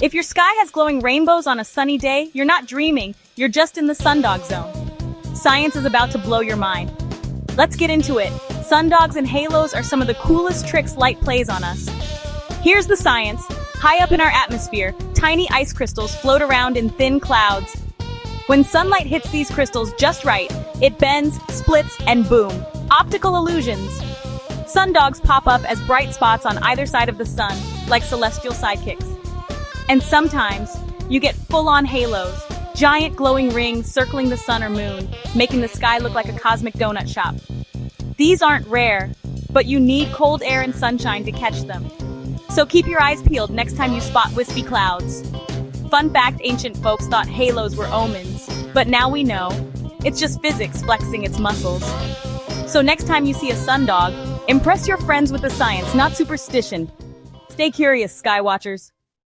If your sky has glowing rainbows on a sunny day, you're not dreaming, you're just in the sundog zone. Science is about to blow your mind. Let's get into it. Sundogs and halos are some of the coolest tricks light plays on us. Here's the science. High up in our atmosphere, tiny ice crystals float around in thin clouds. When sunlight hits these crystals just right, it bends, splits, and boom. Optical illusions. Sundogs pop up as bright spots on either side of the sun, like celestial sidekicks. And sometimes, you get full-on halos, giant glowing rings circling the sun or moon, making the sky look like a cosmic donut shop. These aren't rare, but you need cold air and sunshine to catch them. So keep your eyes peeled next time you spot wispy clouds. Fun fact, ancient folks thought halos were omens, but now we know. It's just physics flexing its muscles. So next time you see a sundog, impress your friends with the science, not superstition. Stay curious, Skywatchers.